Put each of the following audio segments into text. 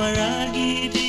maragidi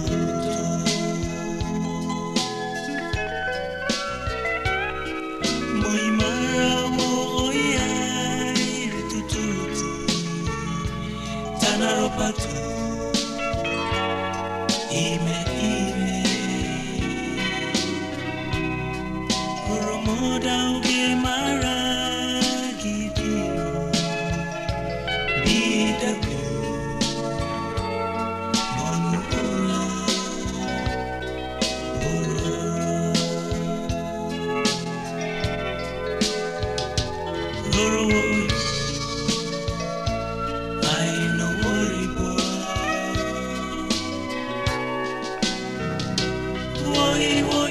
Ime 所以我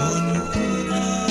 Honora.